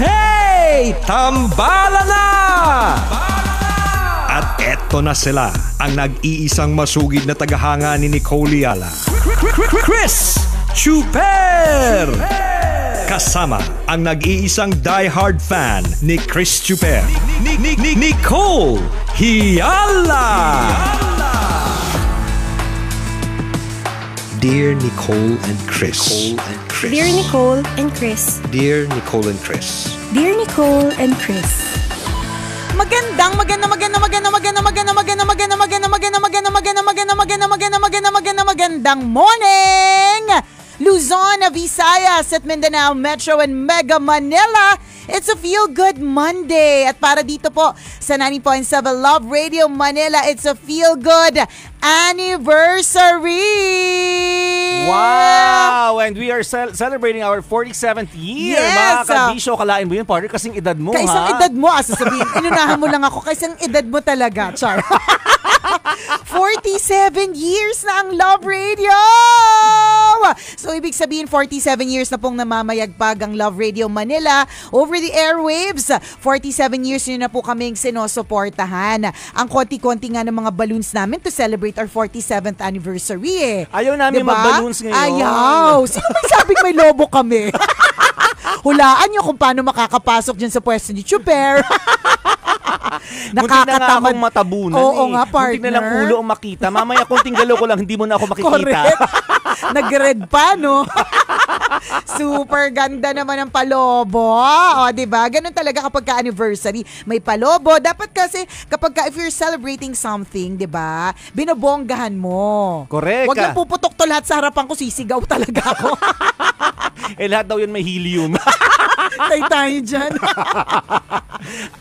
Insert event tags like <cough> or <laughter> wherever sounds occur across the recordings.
Hey! Tambala na! At eto na sila, ang nag-iisang masugid na tagahanga ni Nicole Yala. Chris Chuper! Kasama ang nag-iisang die-hard fan ni Chris Chuper. Ni- ni- ni- Nicole Hiala! Dear Nicole and Chris. Nicole and Chris. Dear Nicole and Chris. Dear Nicole and Chris. Dear Nicole and Chris. Magandang, maganda, maganda, maganda, maganda, maganda, maganda, maganda, maganda, maganda, maganda, maganda, maganda, maganda, maganda, maganda, maganda, magandang morning! Luzon, Visayas at Mindanao Metro and Mega Manila. It's a Feel Good Monday. At para dito po sa 90.7 Love Radio Manila, it's a Feel Good Anniversary! Wow! And we are cel- celebrating our 47th year. Yes, Mga ah. kabisyo, kalain mo yun, partner, kasing edad mo, Kaisang ha? edad mo, ah, sasabihin, inunahan mo lang ako, kaisang edad mo talaga, Char. <laughs> 47 years na ang Love Radio! So, ibig sabihin, 47 years na pong namamayagpag ang Love Radio Manila over the airwaves. 47 years yun na po kaming sinusuportahan. Ang konti-konti nga ng mga balloons namin to celebrate our 47th anniversary eh. Ayaw namin Diba? mag-balloons ngayon. Ayaw! Sino may sabing may lobo kami? <laughs> Hulaan nyo kung paano makakapasok dyan sa pwesto ni Chuper. <laughs> Muntik na nga akong matabunan Oo eh. nga, partner. Muntik na lang ulo ang makita. Mamaya konting galaw ko lang, hindi mo na ako makikita. Correct. <laughs> Nag-red pa, no? <laughs> <laughs> Super ganda naman ng palobo. O, di ba? Ganun talaga kapag ka-anniversary. May palobo. Dapat kasi kapag ka, if you're celebrating something, di ba? Binobonggahan mo. Correct. Huwag lang puputok to lahat sa harapan ko, sisigaw talaga ako. <laughs> eh lahat daw yun may helium. <laughs> Tay tayo dyan.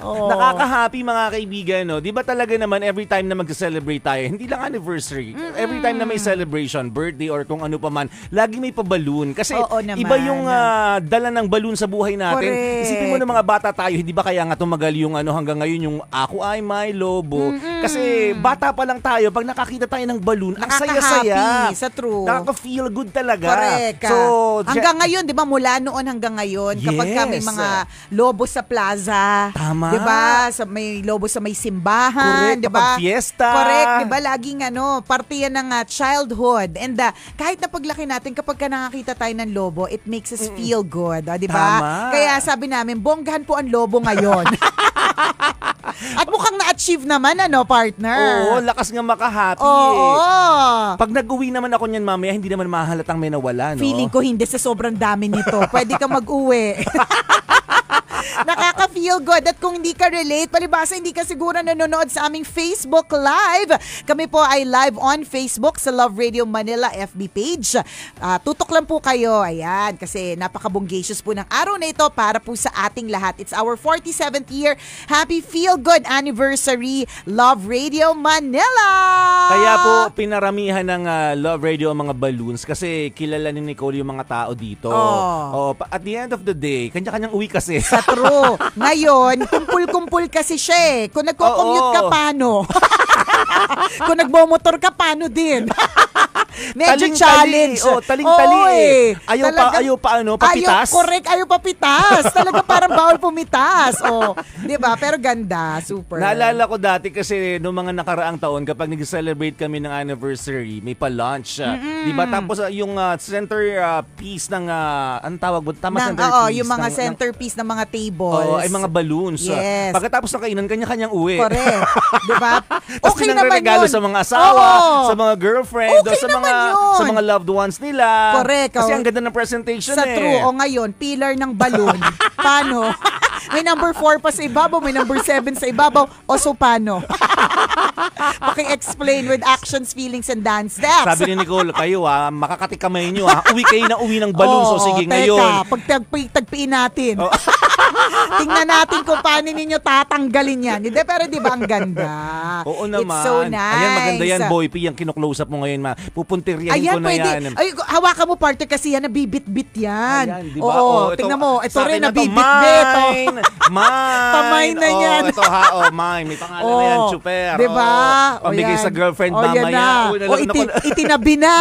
Oo. Nakaka-happy mga kaibigan, no? Di ba talaga naman every time na mag-celebrate tayo, hindi lang anniversary, every time na may celebration, birthday or kung ano pa man, lagi may pa-balloon. Kasi Oo naman. iba yung ah, dala ng balloon sa buhay natin. Correct. Isipin mo ng mga bata tayo, hindi ba kaya nga tumagal yung ano hanggang ngayon yung ako ay may lobo. Kasi bata pa lang tayo, pag nakakita tayo ng balloon, ang saya-saya. Nakaka-happy, sa true. Nakaka-feel good talaga. Correct. So, hanggang ngayon, 'di ba, mula noon hanggang ngayon, kapag ka may Yes. mga lobo sa plaza, Tama. 'di ba? Sa may lobo sa may simbahan, Correct, 'di ba? kapag fiesta. Correct, 'di ba? Laging ano, parte yan ng ah, childhood. And ah, kahit na paglaki natin kapag ka nakakita tayo ng lobo, it makes us feel good, ah, 'di ba? Tama. Kaya sabi namin, bonggahan po ang lobo ngayon. <laughs> At mukhang na-achieve naman ano, partner. Oo, lakas nga makahappy Oo. eh. Pag nag-uwi naman ako niyan mamaya, hindi naman mahalatang may nawala, no? Feeling ko hindi sa sobrang dami nito. Pwede ka mag-uwi. <laughs> Nakaka-feel good. At kung hindi ka relate, palibasa hindi ka siguro nanonood sa aming Facebook Live. Kami po ay live on Facebook sa Love Radio Manila FB page. Ah, tutok lang po kayo. Ayan, kasi napaka-bonggacious po ng araw na ito para po sa ating lahat. It's our 47th year. Happy Feel Good Anniversary Love Radio Manila! Kaya po pinaramihan ng ah, Love Radio ang mga balloons kasi kilala ni Nicole yung mga tao dito. Oo, pa- at the end of the day, kanya-kanyang uwi kasi. Sa <laughs> true. Ngayon, kumpul-kumpul kasi siya eh. Kung nagko-commute ka, paano? <laughs> Kung nagbomotor ka, paano din? Medyo Taling-tali. challenge. Oh, taling-tali Oo, eh. Ayaw pa- Talagang- ayaw pa ano, papitas? Ayaw, correct, ayaw papitas. <laughs> Talaga parang bawal pumitas. Oh, 'di ba? Pero ganda, super. Naalala ko dati kasi noong mga nakaraang taon kapag nag-celebrate kami ng anniversary, may pa-lunch. ah. Di ba? Tapos ah, yung ah, center ah, piece ng, uh, anong tawag mo? Tama Ng, centerpiece. oo, yung mga ng- ng- centerpiece ng mga tables. Oo, ay mga balloons. Yes. Pagkatapos ng kainan, kanya-kanyang uwi. Correct. 'Di ba? <laughs> Okay naman pinangregalo yun. sa mga asawa, Oo. sa mga girlfriend, Okay sa mga naman yun. sa mga loved ones nila. Correct, Kasi oh. ang ganda ng presentation Sa eh. true, o ngayon, pillar ng balloon. <laughs> paano? May number 4 pa sa ibabaw, may number 7 sa ibabaw. O so paano? <laughs> Paki-explain with actions, feelings, and dance steps. Sabi ni Nicole, kayo ah, makakatikamay nyo ah. Uwi kayo na uwi ng balloons. Oo, so sige, teka, ngayon. pag tagpi, tagpiin natin. Oh. <laughs> Tingnan natin kung paano ninyo tatanggalin yan. Hindi, pero di ba ang ganda? Oo naman. It's so nice. Ayan, maganda yan, Boy P. Yung kinuklose up mo ngayon, ma. Pupuntiryahin Ayan, ko na pwede. yan. Ay, hawakan mo partner kasi yan, nabibit-bit yan. Ayan, di ba? Oo, Oh, tingnan mo. Ito rin, na nabibit-bit. Oh. Mine! <laughs> Mine! Pamay na Oh, yan. ito ha, oh, mine. May pangalan na yan, Oo. Chuper. Diba? Oh, yan. sa girlfriend o, yan mamaya. na. Uy, o, nalagyan iti- <laughs> itinabi na.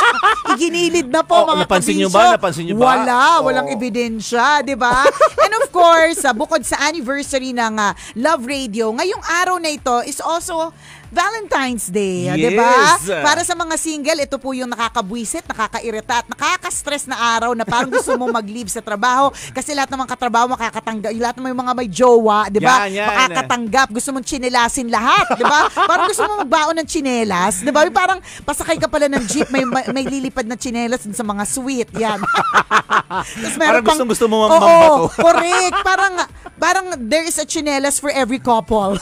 <laughs> Iginilid na po, Oh, mga napansin kabisyo. ba? Napansin niyo ba? Wala, Oh. walang ebidensya, di ba? And of course, ah, bukod sa anniversary ng ah, Love Radio, ngayong araw na ito is also Valentine's Day, ah, di ba? Yes. Para sa mga single, ito po yung nakakabwisit, nakakairita at nakaka-stress na araw na parang gusto mo <laughs> mag-leave sa trabaho kasi lahat ng mga katrabaho makakatanggap, lahat ng mga may jowa, di ba? Makakatanggap, gusto mong chinelasin lahat, di ba? <laughs> Parang gusto mo magbaon ng chinelas, di ba? Parang pasakay ka pala ng jeep, may, may, may lilipad na chinelas sa mga sweet, yan. <laughs> Tapos Parang gustong-gusto mo Oo, mambato. correct. Parang, parang there is a chinelas for every couple.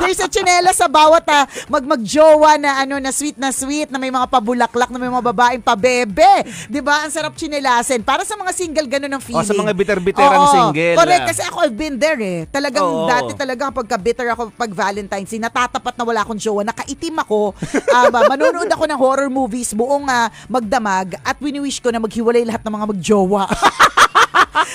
There's a chinelas sa bawat ah, mag magjowa na ano na sweet na sweet na may mga pabulaklak na may mga babaeng pabebe. 'Di ba? Ang sarap chinelasin. Para sa mga single ganun ang feeling. Oh, sa mga bitter-bitterang single. Correct kasi ako I've been there eh. Talagang Oo. dati talaga kapag bitter ako pag Valentine's Day, natatapat na wala akong jowa, nakaitim ako. Ah, manonood ako ng horror movies buong ah, magdamag at wini-wish ko na maghiwalay lahat ng mga magjowa. <laughs>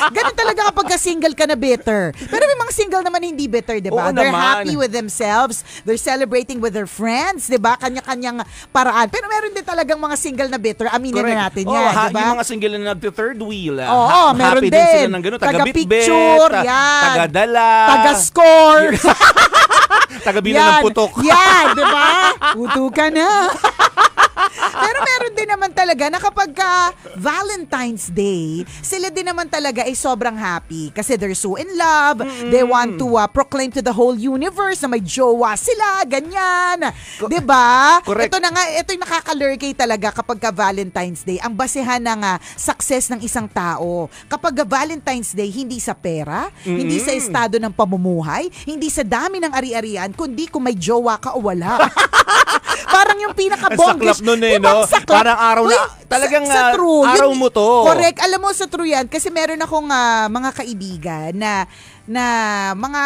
Ganun talaga kapag ka single ka na bitter. Pero may mga single naman hindi bitter, di ba? Oo They're naman. happy with themselves. They're celebrating with their friends, di ba? Kanya-kanyang paraan. Pero meron din talagang mga single na bitter. Aminin na natin oh, yan, di ba? Yung mga single na nagto-third wheel. ah, Oo, ha- meron happy din. sila ng gano'n. Taga-picture, Taga-bitbit, yan. Taga-dala. Taga-score. <laughs> Taga-bilang ng putok. Yan, di ba? <laughs> Puto ka na. Pero meron din naman talaga na kapag ka Valentine's Day, sila din naman talaga ay sobrang happy kasi they're so in love. They want to uh, proclaim to the whole universe na may jowa sila, ganyan. 'Di ba? Ito na nga, ito yung nakakalurkay talaga kapag ka Valentine's Day. Ang basehan ng uh, success ng isang tao. Kapag ka Valentine's Day, hindi sa pera, hindi sa estado ng pamumuhay, hindi sa dami ng ari-arian, kundi kung may jowa ka o wala. <laughs> Parang yung pinaka-bonggish. Nun eh, Diba, no? ang saklap? Parang araw na- Uy, talagang, sa, sa ah, true, araw yun- mo to. Correct. Alam mo sa true yan, kasi meron akong ah, mga kaibigan na na mga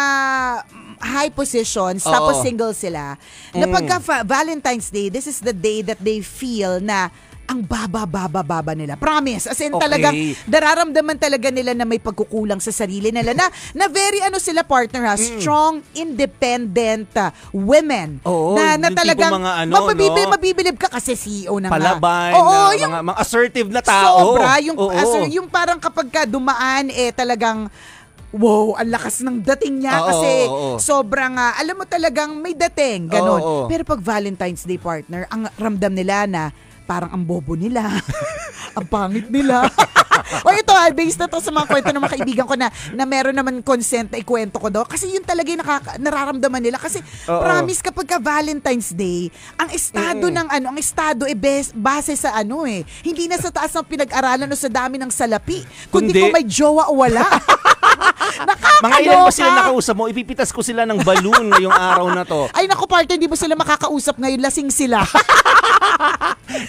high positions, Oo. tapos single sila. Na Mm. pagka fa- Valentine's Day, this is the day that they feel na ang baba-baba-baba nila. Promise. As in Okay. talagang nararamdaman talaga nila na may pagkukulang sa sarili nila na, na very ano sila partner ha, strong, independent uh, women. Mm. Oo, na, na talagang mga ano, mapabibil, no? mabibilib ka kasi CEO na nga. Palaban, Oo, na yung mga, mga assertive na tao. Sobra. Yung, Oo. aso- yung parang kapag ka dumaan, eh talagang, wow, ang lakas ng dating niya Oo, kasi oo, oo. sobrang, ah, alam mo talagang may dating, ganon. Oo, oo. Pero pag Valentine's Day partner, ang ramdam nila na parang ang bobo nila, <laughs> ang pangit nila. <laughs> o ito ah, based na to sa mga kwento ng mga kaibigan ko na, na meron naman consent na ikwento ko daw. Kasi yun talaga yung nakaka, nararamdaman nila. Kasi Oo. promise kapag ka Valentine's Day, ang estado ng ano, ang estado eh bes, base sa ano eh. Hindi na sa taas ng pinag-aralan o sa dami ng salapi. Kundi, Kundi- kung may jowa o wala. <laughs> <laughs> Mga ilan ba sila nakausap mo? Ipipitas ko sila ng balloon ngayong araw na to. Ay naku partner, hindi mo sila makakausap ngayon. Lasing sila. <laughs>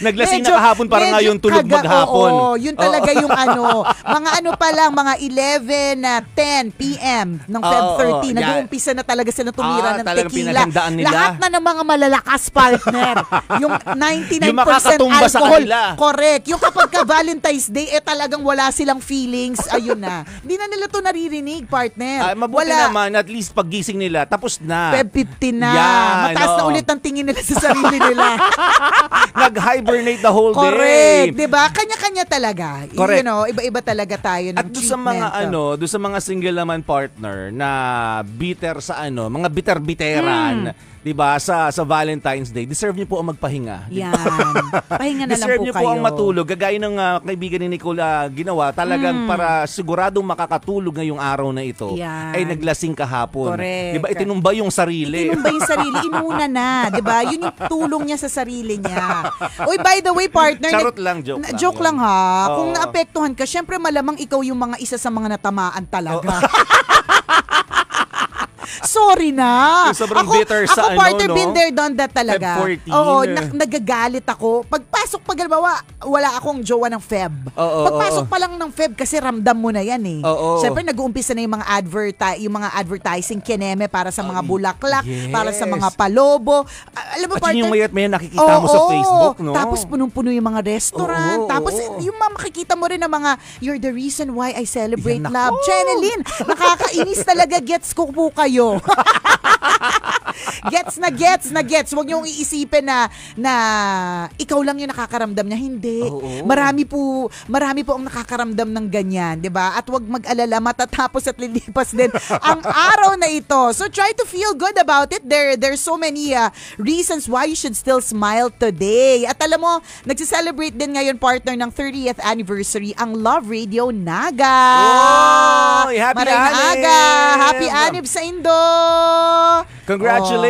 Naglasing Medyo- na kahapon para medyo ngayon tulog kaga- maghapon. Oo, yun talaga yung ano. <laughs> Mga ano pa lang, mga 11 na 10 p.m. ng Feb Oo, 13. oo, yan. Nag-uumpisa na talaga sila tumira Ah, ng tequila. nila. Lahat na ng mga malalakas partner. yung 99% Yung makakatumba sa alcohol. kanila. Correct. Yung kapag ka Valentine's Day, eh talagang wala silang feelings. Ayun na. Hindi na nila to naririnig, partner. Ah, mabuti wala. naman, at least paggising nila, tapos na. Feb 15 na. Yan, Mataas na oo. ulit ang tingin nila sa sarili nila. <laughs> Nag-hibernate the whole Correct, day. 'di ba? Kanya-kanya talaga. Correct. You know, iba-iba talaga tayo ng At doon sa mga treatment. ano, doon sa mga single naman partner na bitter sa ano, mga bitter-biteran, Hmm. 'Di ba? Sa sa Valentine's Day, deserve niyo po ang magpahinga. Yan. <laughs> Pahinga na lang Deserve po niyo kayo. po ang matulog. Gagaya ng ah, kaibigan ni Nicole ah, ginawa, talagang para siguradong makakatulog ngayong araw na ito. Yan. ay naglasing kahapon. 'Di ba? Itinumba yung sarili. Tinumba yung <laughs> sarili, inuna na, 'di ba? Yun yung tulong niya sa sarili niya. Uy, by the way, partner, Charot lang, joke na- lang Joke yun. lang ha. Oo. Kung naapektuhan ka, syempre malamang ikaw yung mga isa sa mga natamaan talaga. <laughs> Sorry na. Yung sobrang ako, bitter sa ako ano, partner, no? been there, done that talaga. Feb 14. Oo, na- nagagalit ako. Pagpasok, pag halimbawa, wala akong jowa ng Feb. Oo, Pagpasok oo. pa lang ng Feb kasi ramdam mo na yan eh. Oo. Siyempre, nag-uumpisa na yung mga adverti- yung mga advertising kineme para sa mga bulaklak, yes. para sa mga palobo. Alam mo, At yun yung partner, mayat maya nakikita mo sa Oo, Facebook, no? Tapos punong-puno yung mga restaurant. Oo, tapos oo. yung mga makikita mo rin ng mga, you're the reason why I celebrate Yan, love. Channeline, nakakainis talaga. Gets ko po kayo. 哟 gets na gets na gets. Huwag niyong iisipin na na ikaw lang yung nakakaramdam niya. Hindi. Oo. Marami po, marami po ang nakakaramdam ng ganyan, 'di ba? At huwag mag-alala matatapos at lilipas din <laughs> ang araw na ito. So try to feel good about it. There there's so many uh, reasons why you should still smile today. At alam mo, nagse-celebrate din ngayon partner ng 30th anniversary ang Love Radio Naga. Oy, happy Maraming Anib! aga. Happy Anib sa Indo. Congratulations!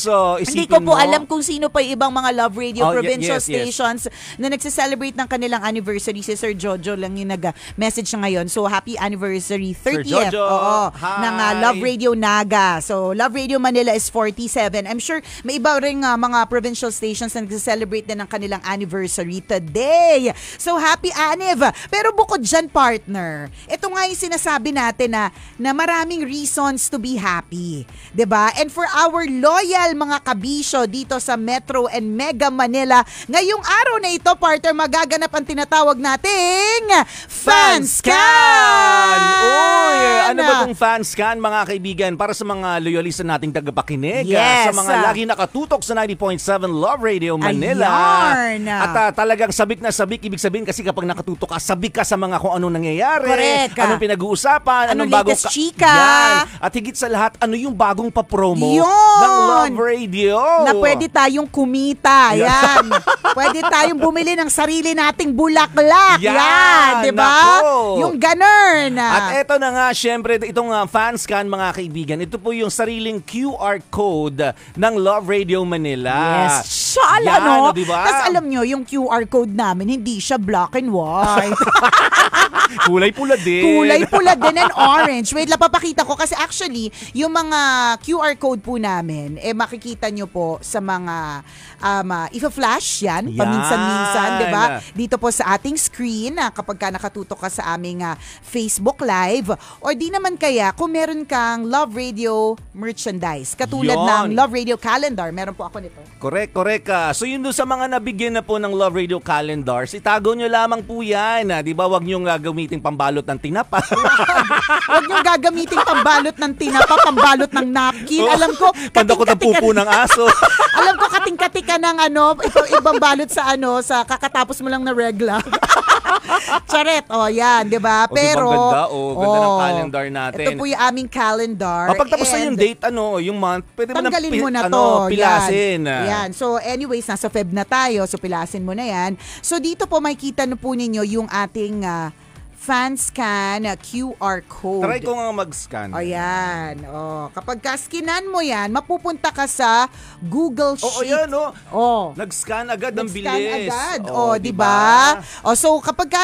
So, Hindi ko po mo, alam kung sino pa yung ibang mga Love Radio Oh, provincial yes, yes. stations na nagse-celebrate ng kanilang anniversary. Si Sir Jojo lang yung nag-message siya ngayon. So, happy anniversary 30th Jojo, oo, hi. ng uh, Love Radio Naga. So, Love Radio Manila is 47. I'm sure may iba rin uh, mga provincial stations na nagse-celebrate din ng kanilang anniversary today. So, happy Aniv! Pero bukod dyan, partner, ito nga yung sinasabi natin na, na maraming reasons to be happy. ba? And for our loyal mga kabisyo dito sa Metro and Mega Manila, ngayong araw na ito, partner, magaganap ang tinatawag nating Fanscan! Uy, ano ba tong fanscan mga kaibigan para sa mga loyalista nating tagapakinig Yes. ah, sa mga lagi nakatutok sa 90.7 Love Radio Manila. Ayan. At ah, talagang sabik na sabik ibig sabihin kasi kapag nakatutok ka, sabik ka sa mga kung anong nangyayari, Correct. anong pinag-uusapan, Anong anong bagong latest chika. Yan. At higit sa lahat, ano yung bagong pa-promo Yun. ng Love Radio. na pwede tayong kumita. Yan. <laughs> pwede tayong bumili ng sarili nating bulaklak. Yan, Yan. Di ba? nako. Yung ganun. At eto na nga, syempre, itong uh, fanscan mga kaibigan, ito po yung sariling QR code ng Love Radio Manila. Yes. Shala, Yan, no? o, diba? Tapos alam nyo, yung QR code namin, hindi siya black and white. <laughs> Kulay pula din. Kulay pula din and orange. Wait, lang papakita ko kasi actually, yung mga QR code po namin, eh makikita nyo po sa mga um, uh, ifa-flash yan, Yan. paminsan-minsan, di ba? Dito po sa ating screen, ah, kapag ka nakatutok ka sa aming ah, Facebook Live, or di naman kaya, kung meron kang Love Radio merchandise, katulad Yon. ng Love Radio Calendar, meron po ako nito. Correct, correct. ah. So yun doon sa mga nabigyan na po ng Love Radio calendars, itago nyo lamang po yan. ah. Di ba, wag nyo nga gamitin pambalot ng tinapa. <laughs> Huwag nyo gagamitin pambalot ng tinapa, pambalot ng napkin. Alam ko, Pandakot ang kating-kating- pupo ng aso. <laughs> Alam ko kating-kating ka ng ano, ito ibang balot sa ano, sa kakatapos mo lang na regla. <laughs> Charet, oh yan, 'di ba? O, Pero ang ganda, oh, ganda ng oh, calendar natin. Ito po yung aming calendar. Kapag tapos na yung date, ano, yung month, pwede mo na, Tanggalin mo na ano, to. pilasin. Yan. yan. So anyways, nasa Feb na tayo. So pilasin mo na yan. So dito po makikita na po ninyo yung ating ah, FanScan ah, QR code. Try ko nga mag-scan. O yan. O, kapag ka-skinan mo yan, mapupunta ka sa Google Sheet. Oo, yan, oh. Oh. Nag-scan agad ng Nag-scan bilis. agad. Oo, O, di ba? O, so kapag ka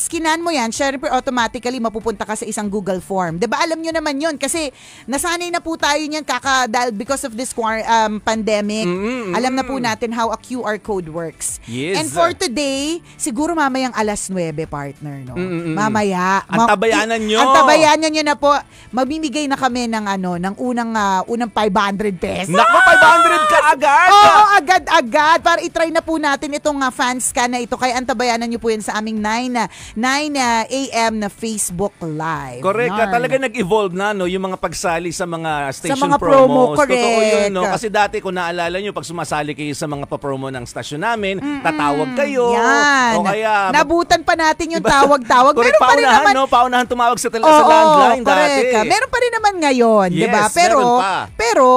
skinan mo yan, syempre automatically mapupunta ka sa isang Google form. 'Di ba? Alam nyo naman 'yon kasi nasanay na po tayo niyan kaka dahil because of this um, pandemic. Mm, mm, Alam na po natin how a QR code works. Yes. And for today, siguro mamayang alas 9 partner, no. Mm, mm, mm. Mamaya. Antabayanan nyo. Antabayanan nyo na po. Mamimigay na kami ng ano, ng unang ah, unang 500 pesos. Naku, 500 ka agad! Oo, agad-agad. Para itry na po natin itong uh, fan scan na ito. Kaya antabayanan nyo po yan sa aming 9, na 9 uh, a.m. na Facebook Live. Correct ka. Yarn. Talaga nag-evolve na no, yung mga pagsali sa mga station mga promo, promos. correct. Totoo yun. No? Kasi dati kung naalala nyo, pag sumasali kayo sa mga papromo ng stasyon namin, tatawag kayo. Yan. O kaya... Nabutan pa natin yung tawag-tawag. <laughs> Correct, Meron pa rin naman. no? Paunahan tumawag sa, tel- Oo, sa landline correct. dati. Meron pa rin naman ngayon? Yes, Pero, meron pa. pero,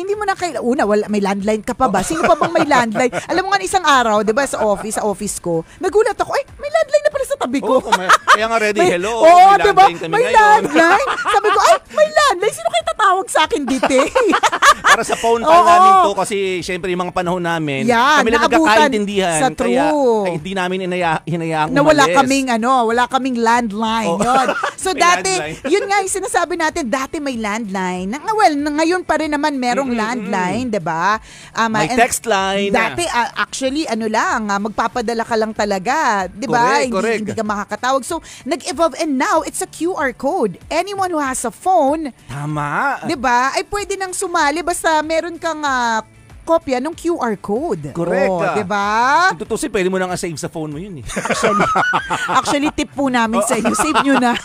hindi mo na kailangan, una, wala, may landline ka pa ba? Sino pa bang may landline? <laughs> Alam mo nga, isang araw, di ba, sa office, sa office ko, nagulat ako, ay, may landline na pala sa tabi ko. Oo, may- kaya nga ready, <laughs> May- hello. Oo, may diba? kami May ngayon. landline. <laughs> Sabi ko, ay, may landline. Sino kayo tatawag sa akin dito? <laughs> Para sa phone call namin to kasi syempre yung mga panahon namin, Yan, kami naabutan nagkakaintindihan. sa Kaya true. ay, hindi namin inaya, hinayaang na wala umalis. kaming ano, wala kaming landline. Oh. Yun. So dati, landline. yun nga yung sinasabi natin, dati may landline. Na, well, ngayon pa rin naman merong landline, 'di ba? Um, May text line. Dati ah, actually ano lang, ah, magpapadala ka lang talaga, 'di ba? Correct, Hindi, correct. hindi ka makakatawag. So nag-evolve and now it's a QR code. Anyone who has a phone, Tama. 'di ba? Ay pwede nang sumali basta meron kang ah, kopya ng QR code. Correct, Oh, ah. 'di ba? Kung tutusin, pwede mo na nga save sa phone mo yun eh. Actually, <laughs> actually tip po namin sa inyo. Save nyo na. <laughs>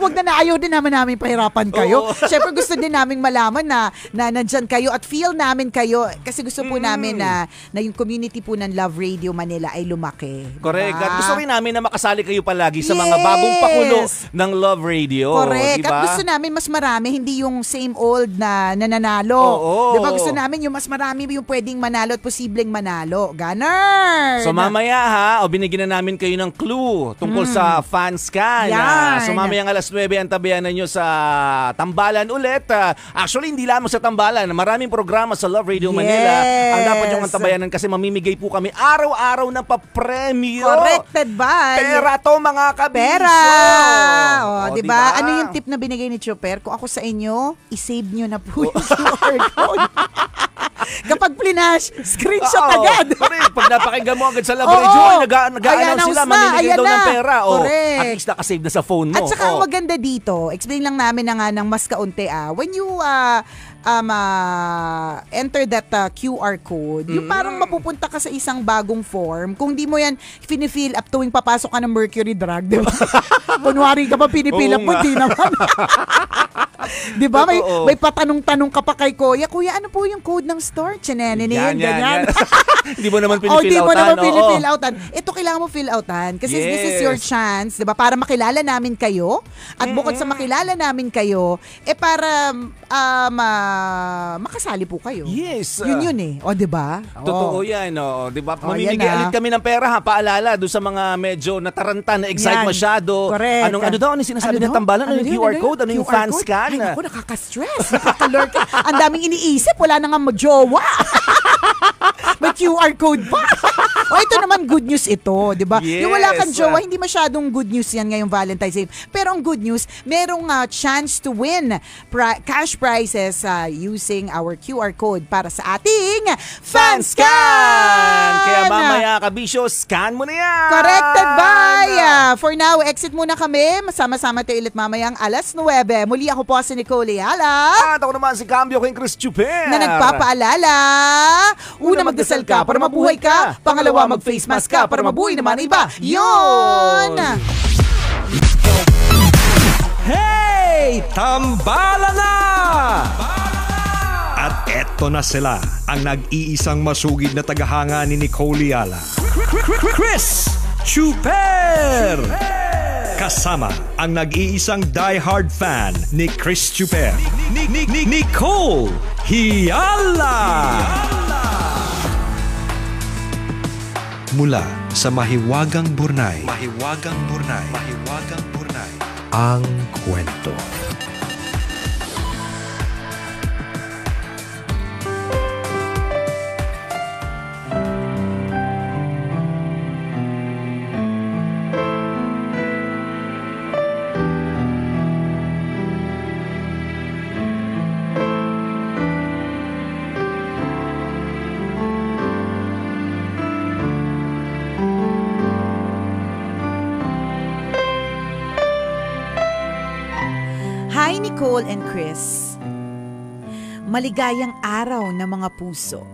Wag na na ayaw din naman namin pahirapan kayo. Oo. <laughs> Siyempre gusto din namin malaman na, na nandyan kayo at feel namin kayo. Kasi gusto po Mm. namin na, na yung community po ng Love Radio Manila ay lumaki. Correct. Diba? At gusto rin namin na makasali kayo palagi sa mga Yes. bagong pakulo ng Love Radio. Correct. Diba? At gusto namin mas marami, hindi yung same old na nananalo. Oo. Diba? Gusto namin yung mas marami yung pwedeng manalo at posibleng manalo. Ganon. So mamaya ha, o binigyan na namin kayo ng clue tungkol sa fans ka. Mm. Yan. So mamaya alas 9 ang tabayanan nyo sa Tambalan ulit. Ah, actually, hindi lamang sa Tambalan. Maraming programa sa Love Radio Manila. Yes. Ang dapat yung antabayanan kasi mamimigay po kami araw-araw ng papremyo. Corrected by... Pera to mga kabisyo. Pera! O, O, di ba? Ano yung tip na binigay ni Chopper? Kung ako sa inyo, i-save nyo na po <laughs> yung QR code. Kapag plinash, screenshot Oo, agad. Correct. Pag napakinggan mo agad sa Love Oo. Radio, nag- Ayan, nag-announce sila, na, mamimigay ayan daw ng na. pera. O, Correct. at least nakasave na sa phone mo. At saka ang O. maganda dito, explain lang namin na nga ng mas kaunti ah, when you ah, um, ah, enter that ah, QR code, yung Mm. parang mapupunta ka sa isang bagong form, kung di mo yan finifill up tuwing papasok ka ng Mercury Drug, di ba? <laughs> Kunwari ka pa pinifill up Oo mo, nga. di naman. <laughs> <laughs> di ba? May, may patanong-tanong ka pa kay Kuya, Kuya, ano po yung code ng store? Chinenene Yan, yan, ganyan. yan. <laughs> Hindi mo naman <laughs> Oh, pinifill di mo outan, naman oo. pinifill outan. Ito kailangan mo fill outan kasi this is your Yes. chance, 'di ba? Para makilala namin kayo at bukod sa makilala namin kayo, eh para um, ah, makasali po kayo. Yes. Yun yun eh. O, 'di ba? Totoo Oo. yan, oh. 'di ba? Oh, Mamimigay na. ulit kami ng pera ha, paalala do sa mga medyo nataranta na excite Yan. Ano, masyado. Correct. Anong ano daw ano yung sinasabi Ano ng daw? tambalan? Ano, yung yun? QR yun? code? Ano yung fan scan? Ay, naku, nakaka-stress. Nakaka-lurk. Ang daming iniisip. Wala na nga magjowa. <laughs> May QR code pa. <laughs> o ito naman good news ito, 'di ba? Yes. Yung wala kang jowa, hindi masyadong good news 'yan ngayong Valentine's Day. Pero ang good news, merong ah, chance to win pri- cash prizes ah, using our QR code para sa ating fan scan. Mamaya, kabisyo, scan mo na yan! Corrected by! ah, for now, exit muna kami. Masama-sama tayo ulit mamayang alas 9. Muli ako po si Nicole Ayala At ako naman si Cambio King Chris Chuper. na nagpapaalala. Una, magdasal ka para mabuhay ka. Pangalawa, mag-face mask ka para mabuhay naman iba. Yun! Hey! Tambala na! At eto na sila, ang nag-iisang masugid na tagahanga ni Nicole Yala. Chris Chuper! Kasama ang nag-iisang diehard fan ni Chris Chuper. Ni- ni- ni- Nicole Hiala! Mula sa Mahiwagang Burnay. Mahiwagang Burnay. Mahiwagang Burnay. Ang kwento. Nicole and Chris. Maligayang araw ng mga puso.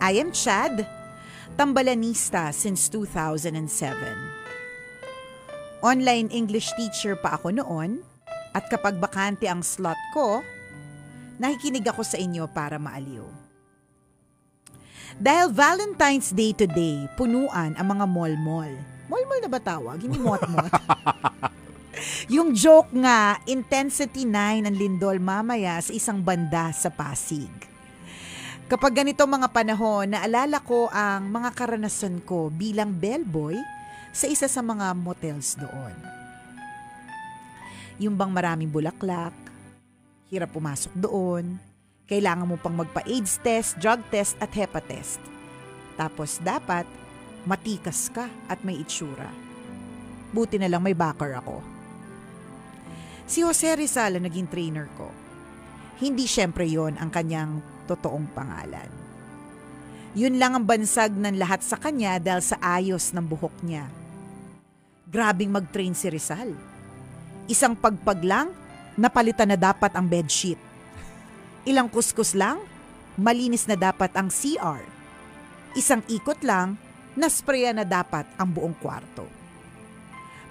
I am Chad, tambalanista since 2007. Online English teacher pa ako noon at kapag bakante ang slot ko, nakikinig ako sa inyo para maaliw. Dahil Valentine's Day today, punuan ang mga mall-mall. Mall-mall na ba tawag? Hindi mot-mot. <laughs> Yung joke nga, intensity 9 ang lindol mamaya sa isang banda sa Pasig. Kapag ganito mga panahon, naalala ko ang mga karanasan ko bilang bellboy sa isa sa mga motels doon. Yung bang maraming bulaklak, hirap pumasok doon, kailangan mo pang magpa-AIDS test, drug test at HEPA test. Tapos dapat matikas ka at may itsura. Buti na lang may backer ako. Si Jose Rizal ang naging trainer ko. Hindi syempre yon ang kanyang totoong pangalan. Yun lang ang bansag ng lahat sa kanya dahil sa ayos ng buhok niya. Grabing mag-train si Rizal. Isang pagpag lang, napalitan na dapat ang bedsheet. Ilang kuskus lang, malinis na dapat ang CR. Isang ikot lang, naspraya na dapat ang buong kwarto.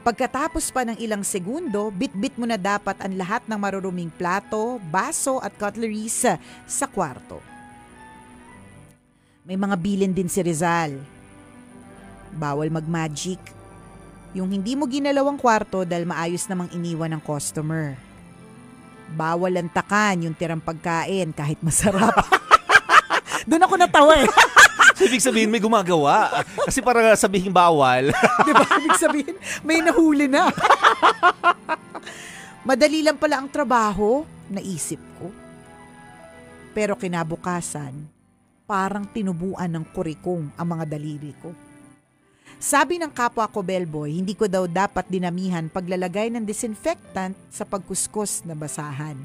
Pagkatapos pa ng ilang segundo, bit-bit mo na dapat ang lahat ng maruruming plato, baso at cutleries sa, sa kwarto. May mga bilin din si Rizal. Bawal mag-magic. Yung hindi mo ginalaw ang kwarto dahil maayos namang iniwan ng customer. Bawal lantakan yung tirang pagkain kahit masarap. <laughs> Doon ako natawa eh. So, ibig sabihin may gumagawa. Kasi para sabihin bawal. <laughs> Di ba? Ibig sabihin, may nahuli na. <laughs> Madali lang pala ang trabaho, naisip ko. Pero kinabukasan, parang tinubuan ng kurikong ang mga daliri ko. Sabi ng kapwa ko bellboy, hindi ko daw dapat dinamihan paglalagay ng disinfectant sa pagkuskus na basahan.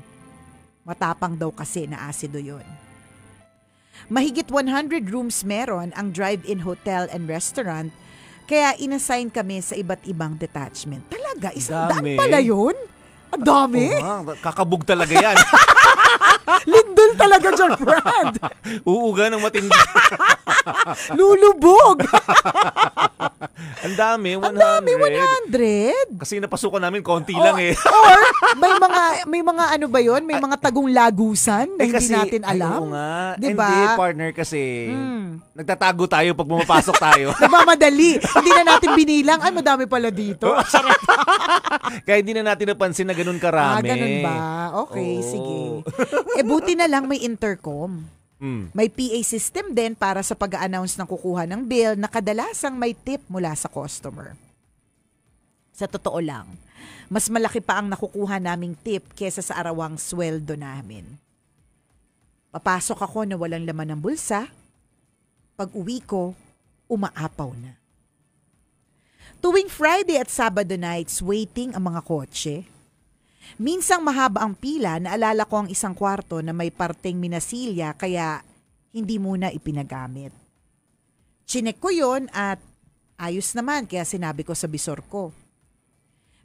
Matapang daw kasi na asido yon. Mahigit 100 rooms meron ang drive-in hotel and restaurant kaya inassign kami sa iba't ibang detachment. Talaga, isang daan Dami. pala yun? Ang dami. Nga, kakabog talaga yan. <laughs> Lindol talaga dyan, Brad. <laughs> Uuga ng matindi. <laughs> Lulubog. Ang dami, 100. Ang dami, 100. Kasi napasukan namin konti lang eh. <laughs> Or may mga may mga ano ba 'yon? May mga tagong lagusan na Eh, hindi natin alam. oo nga. Di ba? Hindi, partner kasi. Mm. Nagtatago tayo pag pumapasok tayo. <laughs> Nagmamadali. hindi na natin binilang. Ay, madami pala dito. <laughs> Kaya hindi na natin napansin na ganun ah, karami. ganun ba? Okay, Oo. sige. Eh, buti na lang may intercom. Mm. May PA system din para sa pag-announce ng kukuha ng bill na kadalasang may tip mula sa customer. Sa totoo lang, mas malaki pa ang nakukuha naming tip kesa sa arawang sweldo namin. Papasok ako na walang laman ng bulsa. Pag uwi ko, umaapaw na. Tuwing Friday at Sabado nights, waiting ang mga kotse. Minsang mahaba ang pila, naalala ko ang isang kwarto na may parteng minasilya kaya hindi muna ipinagamit. Chinek ko yon at ayos naman kaya sinabi ko sa bisor ko.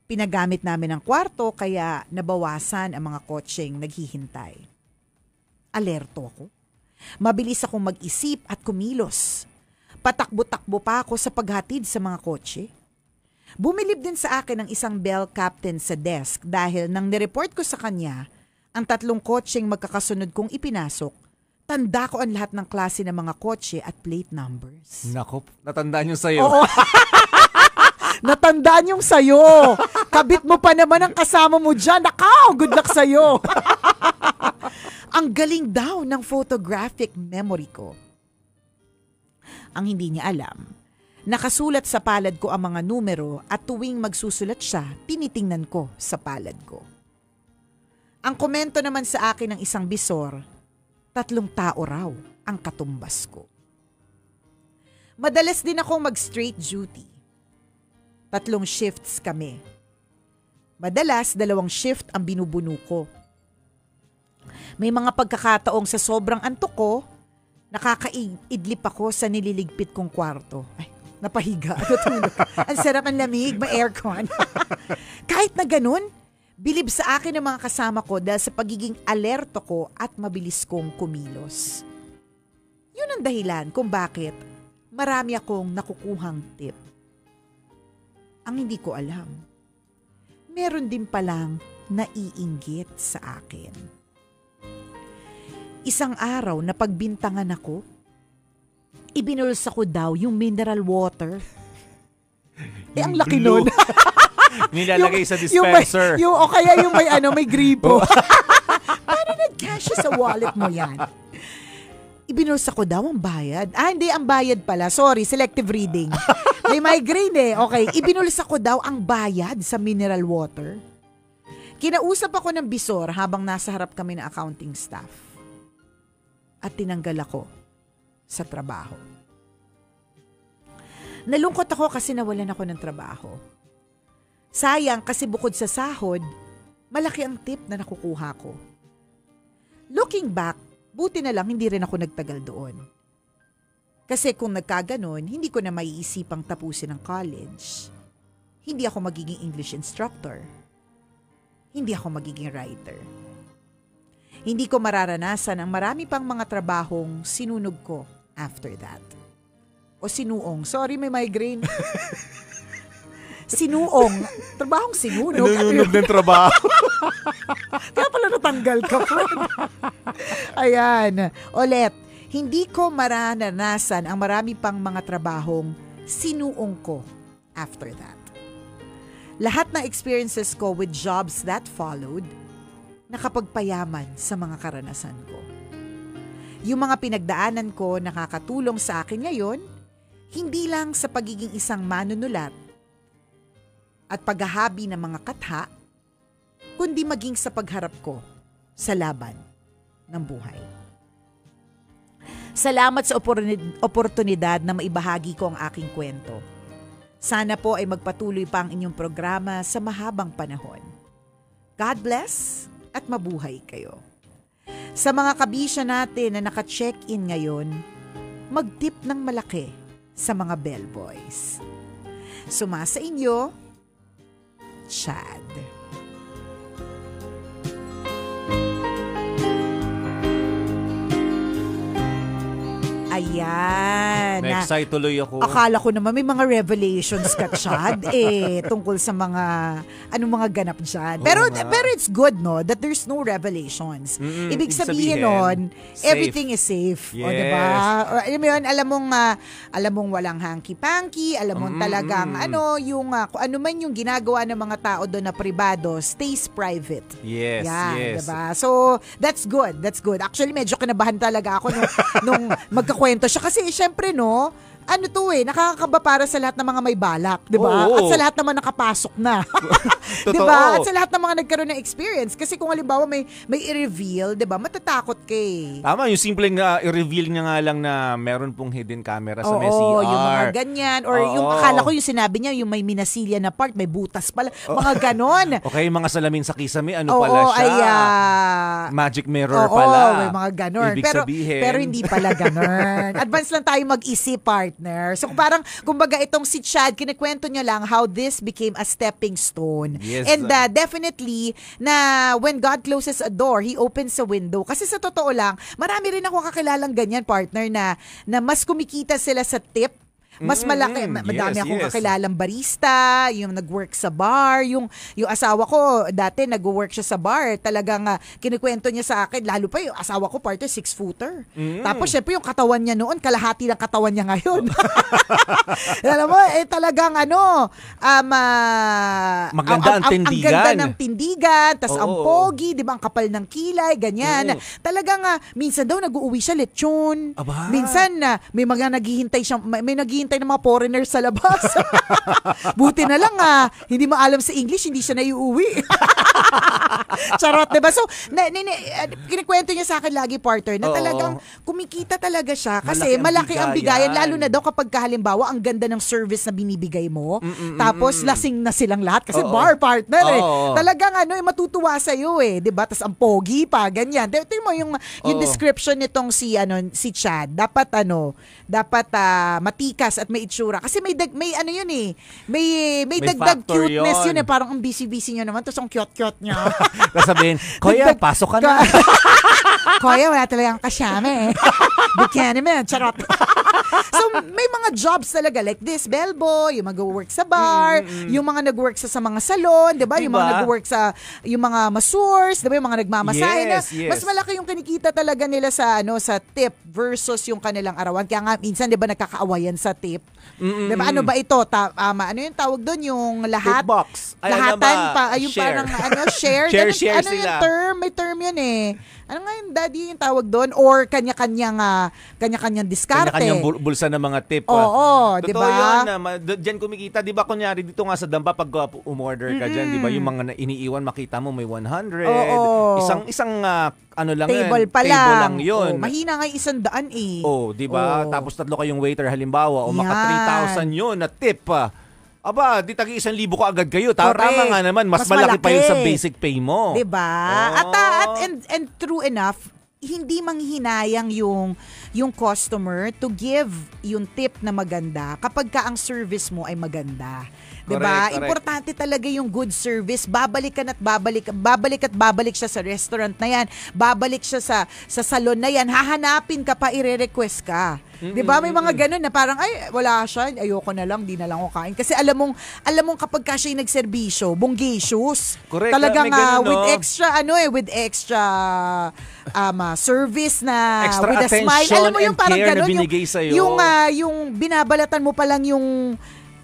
Pinagamit namin ang kwarto kaya nabawasan ang mga kotseng naghihintay. Alerto ako. Mabilis akong mag-isip at kumilos. Patakbo-takbo pa ako sa paghatid sa mga kotse. Bumilib din sa akin ang isang bell captain sa desk dahil nang nireport ko sa kanya ang tatlong kotseng magkakasunod kong ipinasok, tanda ko ang lahat ng klase ng mga kotse at plate numbers. Nako, natandaan nyo sa'yo. Oo. <laughs> Natandaan yung sayo. Kabit mo pa naman ang kasama mo dyan. Nakaw, good luck sa'yo. <laughs> ang galing daw ng photographic memory ko. Ang hindi niya alam, nakasulat sa palad ko ang mga numero at tuwing magsusulat siya, tinitingnan ko sa palad ko. Ang komento naman sa akin ng isang bisor, tatlong tao raw ang katumbas ko. Madalas din akong mag-straight duty. Tatlong shifts kami. Madalas, dalawang shift ang binubuno ko. May mga pagkakataong sa sobrang antok ko, nakakaidlip ako sa nililigpit kong kwarto. Ay, napahiga. <laughs> Natulog. ang sarap ang lamig, may aircon. <laughs> Kahit na ganun, bilib sa akin ng mga kasama ko dahil sa pagiging alerto ko at mabilis kong kumilos. Yun ang dahilan kung bakit marami akong nakukuhang tip. Ang hindi ko alam, meron din palang naiinggit sa akin. Isang araw na pagbintangan ako, ibinulsa ko daw yung mineral water. <laughs> Eh, ang laki Blue. nun. <laughs> Nilalagay sa <laughs> Yung may, dispenser. yung, o kaya yung may, ano, may gripo. Paano nag-cash sa wallet mo yan? Ibinulsa ko daw ang bayad. Ah, hindi, ang bayad pala. Sorry, selective reading. May migraine eh. Okay, ibinulsa ko daw ang bayad sa mineral water. Kinausap ako ng bisor habang nasa harap kami ng accounting staff. At tinanggal ako sa trabaho. Nalungkot ako kasi nawalan ako ng trabaho. Sayang kasi bukod sa sahod, malaki ang tip na nakukuha ko. Looking back, buti na lang hindi rin ako nagtagal doon. Kasi kung nagkaganon, hindi ko na maiisipang tapusin ang college. Hindi ako magiging English instructor. Hindi ako magiging writer. Hindi ko mararanasan ang marami pang mga trabahong sinunog ko after that. O sinuong. Sorry, may migraine. <laughs> Sinuong. Trabahong sinunog. Nanunog ng trabaho. <laughs> Kaya pala natanggal ka, friend. Ayan. Ulit, hindi ko maranasan ang marami pang mga trabahong sinuong ko after that. Lahat ng experiences ko with jobs that followed, nakapagpayaman sa mga karanasan ko. Yung mga pinagdaanan ko nakakatulong sa akin ngayon, hindi lang sa pagiging isang manunulat at paghahabi ng mga katha, kundi maging sa pagharap ko sa laban ng buhay. Salamat sa oportunidad na maibahagi ko ang aking kwento. Sana po ay magpatuloy pa ang inyong programa sa mahabang panahon. God bless at mabuhay kayo. Sa mga kabisya natin na naka-check-in ngayon, mag-tip ng malaki sa mga bellboys. Sumasa inyo, Chad. Ayan. Na-excite tuloy ako. Akala ko naman may mga revelations ka, Chad, <laughs> eh, tungkol sa mga, anong mga ganap dyan. Pero, nga. pero it's good, no, that there's no revelations. Mm-mm, Ibig ibig sabihin, sabihin, nun, safe. everything is safe. O, Yes. diba? O, alam mo yun, alam mong, ah, alam mong walang hanky-panky, alam mong Mm-mm. talagang, ano, yung, kung ano man yung ginagawa ng mga tao doon na privado, stays private. Yes, Yan, yes. diba? So, that's good. That's good. Actually, medyo kinabahan talaga ako nung, <laughs> nung magkakwento siya. Kasi, syempre, no, ano to eh, nakakakaba para sa lahat ng mga may balak, di ba? At sa lahat naman nakapasok na. <laughs> di ba? At sa lahat ng mga nagkaroon ng experience. Kasi kung halimbawa may, may i-reveal, di ba, matatakot ka eh. Tama, yung simpleng uh, i-reveal niya nga lang na meron pong hidden camera sa Oo, may CR. yung mga ganyan. Or yung Oo. akala ko yung sinabi niya, yung may minasilya na part, may butas pala. Mga ganon. <laughs> Okay, mga salamin sa kisame, ano Oo, pala siya? ay, ah, Magic mirror Oo, pala. may mga ganon. Ibig pero, sabihin. pero hindi pala ganon. <laughs> Advance lang tayo mag-isip, partner. So parang, kumbaga itong si Chad, kinikwento niya lang how this became a stepping stone. Yes. And uh, definitely, na when God closes a door, He opens a window. Kasi sa totoo lang, marami rin ako kakilalang ganyan, partner, na, na mas kumikita sila sa tip mas malaki, Mm, ma- madami yes, akong yes. kakilalang barista, yung nag-work sa bar, yung yung asawa ko dati nag-work siya sa bar, talagang uh, kinikwento niya sa akin, lalo pa yung asawa ko partner six footer. Mm. Tapos syempre yung katawan niya noon, kalahati ng katawan niya ngayon. <laughs> Alam mo, eh talagang ano, um, ah, Maganda ang Ang tindigan. ganda ng tindigan, tas ang Oo. pogi, di ba, ang kapal ng kilay, ganyan. Mm. Talagang ah, minsan daw nag-uuwi siya lechon. Aba. Minsan na may mga naghihintay siya, may, may naghihintay ng mga foreigners sa labas. <laughs> Buti na lang ah, hindi maalam sa English, hindi siya naiuwi. <laughs> Charot, 'di ba? So, na, na, na, uh, kinikwento niya sa akin lagi partner na Oo. talagang kumikita talaga siya kasi Malaki ang malaki ang bigayan lalo na daw kapag halimbawa ang ganda ng service na binibigay mo. Tapos lasing na silang lahat kasi Oo. bar partner eh. Oo. Talagang ano, eh, matutuwa sa iyo eh, 'di ba? Tas ang pogi pa, ganyan. Tingnan mo yung yung Oo. description nitong si ano si Chad. Dapat ano, dapat ah, matikas at may itsura kasi may dag, may ano yun eh. May may, May dagdag factor cuteness yun. yun. eh. Parang ang busy-busy niya naman tapos ang cute-cute niya. <laughs> Tapos sabihin, <laughs> Kuya, pasok ka na. <laughs> Kuya, wala talagang kasyame eh. Bukyan naman, charot. <laughs> so, may mga jobs talaga like this, bellboy, yung mag-work sa bar, yung mga nag-work sa, sa mga salon, di ba? Yung mga Diba? nag-work sa, yung mga masseurs, di ba? Yung mga nagmamasahe na, Yes, yes. mas malaki yung kinikita talaga nila sa, ano, sa tip versus yung kanilang arawan. Kaya nga, minsan, di ba, nagkakaawayan sa tip. Di ba? Ano ba ito? Ta- ama, ano yung tawag doon? Yung lahat? Tip box. Ay, ano lahatan pa. Ay, yung Share. parang, ano, <laughs> share. Share, Ganun- share ano yung sila. term? May term yun eh. Ano nga yung daddy yung tawag doon? Or kanya-kanyang, ah, kanya-kanyang diskarte. Kanya-kanyang bul- bulsa ng mga tip. Oo, ah. di Totoo ba? yun. Na, ma- d- diyan kumikita. Di ba kunyari dito nga sa Damba pag uh, umorder ka dyan, di ba yung mga na- iniiwan makita mo may 100. Oo. Isang isang ah, ano lang Table yun. pa lang. Table lang yun. Oh, mahina nga isang daan eh. Oh, 'di ba? Oo. Tapos tatlo kayong waiter halimbawa o maka Yan. 3,000 'yun na tip. ah. Aba, di tagi isang libo ko agad kayo. Ta- Correct. Tama nga naman, mas, Mas malaki, pa yun sa malaki. basic pay mo. 'Di ba? Oo. At, ah, at and, and true enough, hindi manghinayang yung yung customer to give yung tip na maganda kapag ka ang service mo ay maganda. 'Di ba? Importante talaga yung good service. Babalik ka at babalik, babalik at babalik siya sa restaurant na 'yan. Babalik siya sa sa salon na 'yan. Hahanapin ka pa, ire-request ka. 'Di ba? May mga ganun na parang ay wala siya, ayoko na lang, di na lang ako kain. Kasi alam mong alam mong kapag ka siya yung nagserbisyo, bonggisius. Correct. Talagang May ganun, with no? extra ano eh, with extra um, ah, service na Extra with a smile. Alam mo yung parang ganun, yung, yung ah, yung binabalatan mo pa lang yung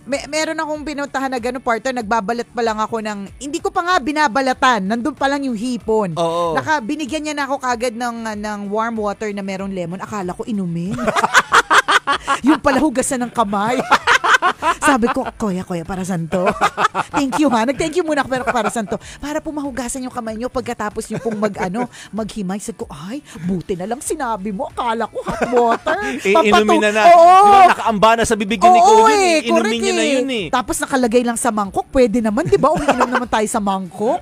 may, meron akong pinuntahan na gano'n partner, nagbabalat pa lang ako ng, hindi ko pa nga binabalatan, nandun pa lang yung hipon. Oo. Naka, binigyan niya na ako kagad ng, ng warm water na merong lemon. Akala ko inumin. <laughs> yung pala hugasan ng kamay. Sabi ko, Kuya, Kuya, para santo. <laughs> thank you ha. Nag-thank you muna ako pero para santo. Para po mahugasan yung kamay nyo pagkatapos nyo pong mag, ano, maghimay. Sabi ko, ay, buti na lang sinabi mo. Akala ko hot water. <laughs> Eh, inumin na na. Oo. Di ba, nakaamba na sa bibig ni Nicole yun eh. Inumin niya na eh. yun eh. Tapos nakalagay lang sa mangkok, pwede naman, di ba? Umiinom naman tayo sa mangkok.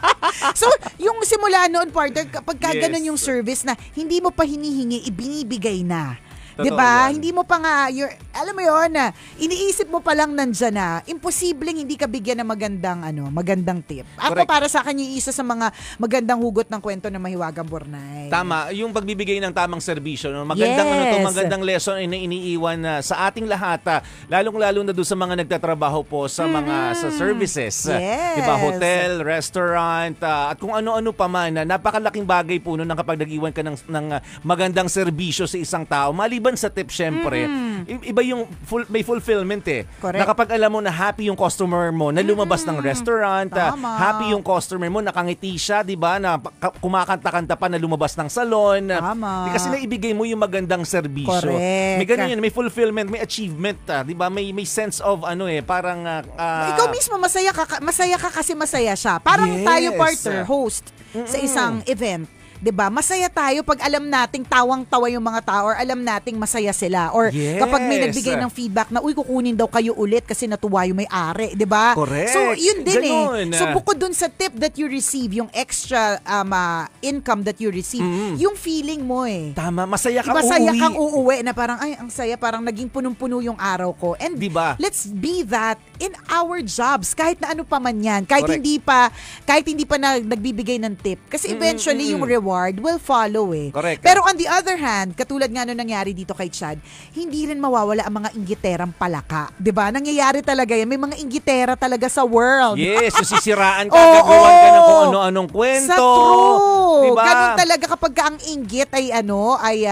<laughs> so, yung simula noon, partner, kapag ka Yes. ganun yung service na hindi mo pa hinihingi, ibinibigay na. 'Di ba? Hindi mo pa nga you're, alam mo 'yon na iniisip mo pa lang nandiyan na imposibleng hindi ka bigyan ng magandang ano, magandang tip. Ako Correct. para sa yung isa sa mga magandang hugot ng kwento ng Mahiwagang Bornay. Tama, yung pagbibigay ng tamang serbisyo, no? magandang ano to, Yes. magandang lesson ay iniiwan na sa ating lahat, ah, lalong-lalo na doon sa mga nagtatrabaho po sa mga sa services, ah, Yes. 'di ba? Hotel, restaurant, ah, at kung ano-ano pa man, ah, napakalaking bagay po noon kapag nag-iwan ka ng, ng ah, magandang serbisyo sa isang tao. Maliban sa tip syempre, i- iba yung full, may fulfillment eh. Correct. Na kapag alam mo na happy yung customer mo na lumabas ng restaurant, ah, Tama. happy yung customer mo, nakangiti siya, 'di ba? Na kumakanta-kanta pa na lumabas ng salon. Tama. Kasi naibigay mo yung magandang serbisyo. Correct. May ganun yun, may fulfillment, may achievement, ah, 'di ba? May may sense of ano eh, parang ah, Ikaw mismo masaya ka masaya ka kasi masaya siya. Parang Yes. tayo partner, host sa isang event. 'Di ba? Masaya tayo pag alam nating tawang-tawa yung mga tao or alam nating masaya sila or Yes. kapag may nagbigay ng feedback na uy kukunin daw kayo ulit kasi natuwa yung may-ari, 'di ba? So yun din Ganun, eh. So bukod dun sa tip that you receive, yung extra um, ah, income that you receive, yung feeling mo eh. tama, masaya ka Masaya uuwi. kang uuwi na parang, ay, ang saya, parang naging punong-puno yung araw ko. And Di ba? let's be that in our jobs, kahit na ano pa man yan. Kahit Correct. hindi pa, kahit hindi pa na, nagbibigay ng tip. Kasi eventually, yung reward will follow eh. Correct. Pero on the other hand, katulad nga nung nangyari dito kay Chad, hindi rin mawawala ang mga inggiterang palaka. ba Nangyayari talaga yan. May mga inggitera talaga sa world. Yes, <laughs> yung sisiraan ka, gagawan ka ng kung ano-anong kwento. Sa true. Diba? Ganun talaga kapag ka ang inggit ay ano, ay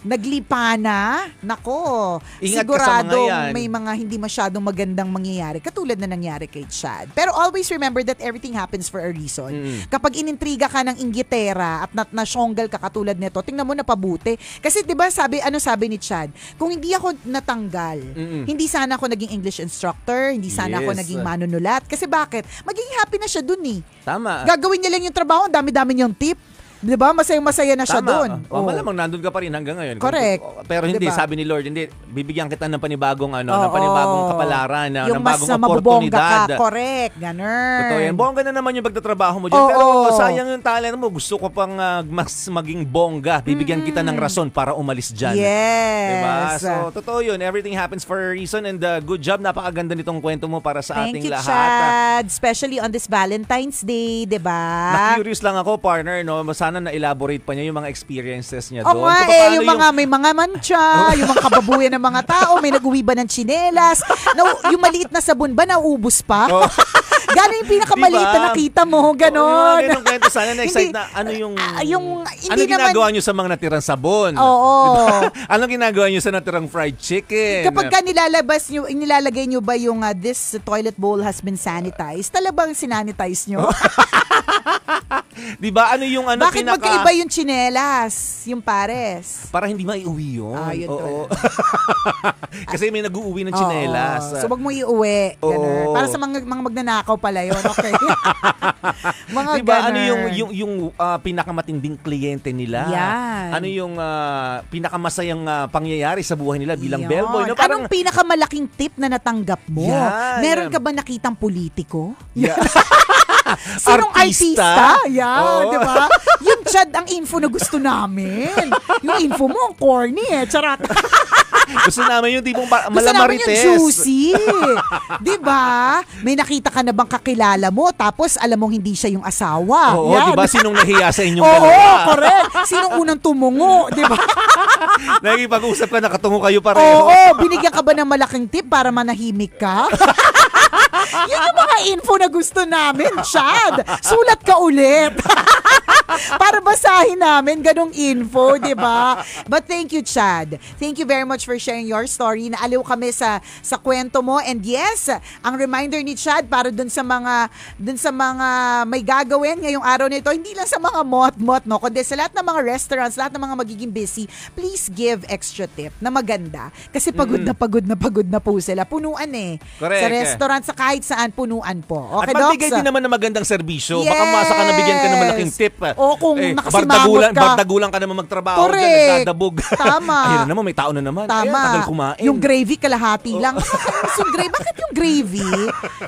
ah, naglipana. Nako, Ingat sigurado mga may mga hindi masyadong magandang mangyayari. Katulad na nangyari kay Chad. Pero always remember that everything happens for a reason. Kapag inintriga ka ng inggitera at nat nasyonggal ka katulad nito, tingnan mo na pabuti. Kasi 'di ba sabi ano sabi ni Chad, kung hindi ako natanggal, hindi sana ako naging English instructor, hindi sana ako Yes. naging manunulat. Kasi bakit? Magiging happy na siya dun eh. Tama. Gagawin niya lang yung trabaho, dami-dami niyang tip. 'Di ba? Masayang-masaya na siya doon. Oh, malamang nandun ka pa rin hanggang ngayon. Correct. Kung- pero hindi, Diba? sabi ni Lord, hindi, bibigyan kita ng panibagong ano, Oo. ng panibagong kapalaran, na, yung ng mas bagong oportunidad. ka. Correct. Ganun. Totoo yan. Bongga na naman yung pagtatrabaho mo dyan. Oo. Pero sayang yung talent mo. Gusto ko pang ah, mas maging bongga. Bibigyan kita ng rason para umalis dyan. Yes. Diba? So, totoo yun. Everything happens for a reason and uh, good job. Napakaganda nitong kwento mo para sa Thank ating you, lahat. Ah, Chad. Especially on this Valentine's Day, 'di ba? Na-curious lang ako, partner, no? Sana na-elaborate pa niya yung mga experiences niya Oo doon. nga Kung eh, paano yung mga may mga mancha, <laughs> yung mga kababuyan ng mga tao, may nag-uwi ba ng tsinelas, na, yung maliit na sabon ba, naubos pa? Oo. <laughs> Gano'n yung pinakamaliit Diba? na nakita mo, Oo, ganon. Mga ganong kwento, sana <laughs> na-excite na ano yung... ah, yung, ano hindi naman, ginagawa niyo sa mga natirang sabon? Oo. Diba? <laughs> Ano ginagawa niyo sa natirang fried chicken? Kapag ka nilalabas nyo, nilalagay nyo ba yung uh, this toilet bowl has been sanitized, talagang sinanitize nyo? <laughs> Di ba? Ano yung ano Bakit pinaka... magkaiba yung chinelas, yung pares? Para hindi maiuwi yun. Ah, yun Oo. Kasi may nag-uuwi ng chinelas. Oo. So, wag mo iuwi. Ganun. Oo. Para sa mga, mga magnanakaw pala yun. Okay. <laughs> mga Diba, ganun. ano yung yung yung ah, pinakamatinding kliyente nila? Yan. Ano yung ah, pinakamasayang ah, pangyayari sa buhay nila bilang Yun. bellboy? No? Parang, Anong pinakamalaking tip na natanggap mo? Yan. Meron ka ba nakitang politiko? Yeah. <laughs> Sinong Artista? artista? Yan, Oo. di ba? Yung Chad ang info na gusto namin. Yung info mo, corny eh. Charot. <laughs> Gusto namin yung tipong ba- Gusto namin malamarites. yung juicy. <laughs> 'Di ba? May nakita ka na bang kakilala mo tapos alam mong hindi siya yung asawa. Oo, di ba? Sinong nahiya sa inyong Oo, dalawa? correct. Sinong unang tumungo, 'di ba? <laughs> Nakikipag-usap ka, nakatungo kayo pareho. Oo, binigyan ka ba ng malaking tip para manahimik ka? <laughs> Yun yung mga info na gusto namin, Chad. Sulat ka ulit. <laughs> para basahin namin ganong info, di ba? But thank you, Chad. Thank you very much for sharing your story. Naaliw kami sa sa kwento mo. And yes, ang reminder ni Chad para dun sa mga dun sa mga may gagawin ngayong araw nito, hindi lang sa mga mot-mot, no? Kundi sa lahat ng mga restaurants, lahat ng mga magiging busy, please give extra tip na maganda. Kasi pagod na pagod na pagod na po sila. Punuan eh. Correct. Sa restaurant, sa kahit saan, punuan po. Okay, At magbigay Docs? din naman ng magandang serbisyo. Baka masa ka nabigyan ka ng malaking tip. O kung nakasimangot bardagulan, ka. bardagulan ka naman magtrabaho. Correct. Dyan, nagdadabog. Tama. <laughs> Ayun na naman, may tao na naman. Ayun, Tama. tagal kumain. Yung gravy kalahati lang. Bakit yung gravy? Bakit yung gravy?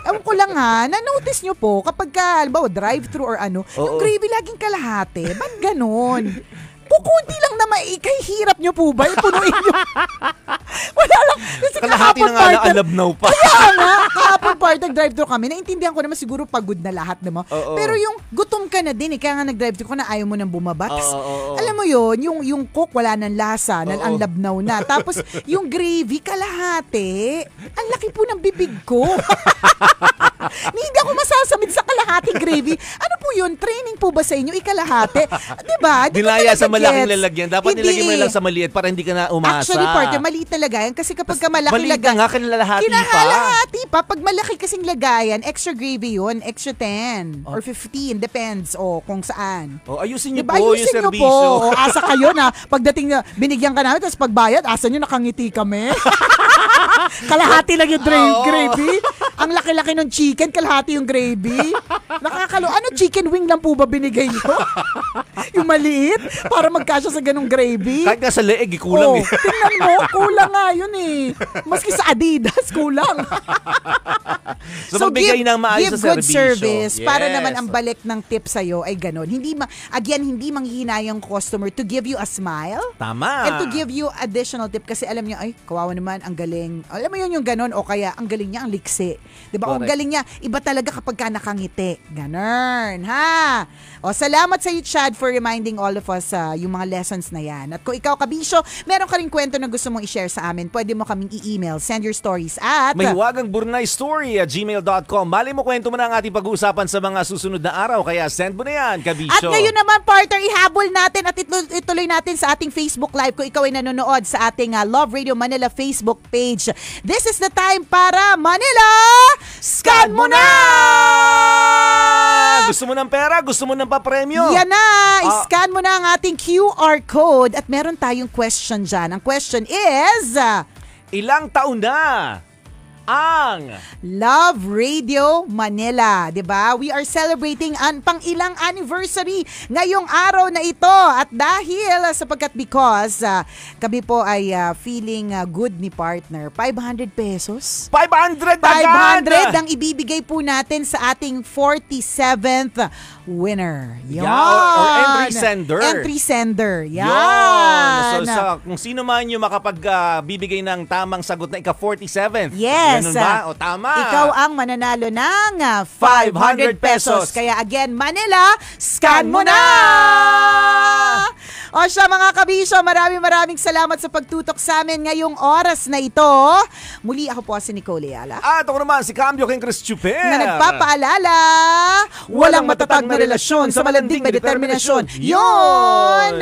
Ewan ko lang ha, na-notice nyo po kapag ka, halimbawa, drive-thru or ano, yung Oo. gravy laging kalahati. Ba't ganon? Kukunti lang na maikay, hirap nyo po ba? Ipunuin nyo. <laughs> Wala lang. Kasi Kalahati na nga na partner- alabnaw pa. Kaya nga, kahapon part nag-drive-thru kami. Naintindihan ko naman siguro pagod na lahat, naman. Oo. Pero yung gutom ka na din, eh, kaya nga nag-drive-thru ko na ayaw mo nang bumaba. Oo, oo, oo. Alam mo yun, yung, yung cook wala ng lasa, na Oo. ang labnaw na. Tapos yung gravy, kalahati. Ang laki po ng bibig ko. <laughs> Hindi ako masasamid sa kalahating gravy. Ano po yun? Training po ba sa inyo? Ikalahati? Di ba? Di ko Dinaya sa malaking gets. lalagyan. Dapat Hindi nilagyan mo lang sa maliit para hindi ka na umasa. Actually, partner, maliit na lagayan kasi kapag ka malaki lagayan, nga, kinalalahati pa. Kinakalahati pa. Pag malaki kasing lagayan, extra gravy yun, extra 10 or 15, depends o kung saan. Oh, ayusin niyo Diba? po yung Ayusin nyo serbisyo. po. O, asa kayo na pagdating na binigyan ka namin tapos pagbayad, asa nyo nakangiti kami. <laughs> kalahati lang yung dra- Oo. gravy. Ang laki-laki ng chicken, kalahati yung gravy. Nakakalo. Ano chicken wing lang po ba binigay nyo? Yung maliit para magkasya sa ganong gravy. Kahit nga sa leeg, eh, kulang oh, eh. Tingnan mo, kulang nga yun eh. Maski sa Adidas, kulang. So, magbigay ng maayos give na good service para Yes. naman ang balik ng tip sa'yo ay ganon. Hindi ma again, hindi manghihinayang customer to give you a smile Tama. and to give you additional tip kasi alam niya, ay, kawawa naman, ang galing. Alam mo yun yung ganon o kaya ang galing niya, ang liksi. Di ba? Kung Correct. galing niya, iba talaga kapag ka nakangiti. Ganon, ha? O, salamat sa iyo, Chad, for reminding all of us uh, yung mga lessons na yan. At kung ikaw, Kabisyo, meron ka rin kwento na gusto mong i-share sa amin, pwede mo kaming i-email. Send your stories at... May hiwagang burnay story at gmail.com. Mali mo kwento mo na ang ating pag-uusapan sa mga susunod na araw. Kaya send mo na yan, Kabisyo. At ngayon naman, partner, ihabol natin at ituloy natin sa ating Facebook Live kung ikaw ay nanonood sa ating uh, Love Radio Manila Facebook page. This is the time para Manila, scan mo na! Gusto mo ng pera? Gusto mo ng papremyo? Yan na! Ah. I-scan mo na ang ating QR code at meron tayong question dyan. Ang question is... uh, Ilang taon na ang Love Radio Manila, 'di ba? We are celebrating ang pang ilang anniversary ngayong araw na ito at dahil uh, sapagkat because uh, kami po ay uh, feeling uh, good ni partner, 500 pesos. 500 500 agad! ang ibibigay po natin sa ating 47th winner. Yan. Yeah, or- or entry sender. Entry sender. Yan. Yun. So, sa, kung sino man yung makapagbibigay ng tamang sagot na ika-47th. Yes. Ganun ba? O tama. Ikaw ang mananalo ng ah, 500 500 pesos. Kaya again, Manila, scan mo na! O siya mga kabisyo, maraming maraming salamat sa pagtutok sa amin ngayong oras na ito. Muli ako po si Nicole Ayala. At ako naman si Cambio King Chris Chuper. Na nagpapaalala, walang matatag na relasyon sa malanding may determinasyon. Yun!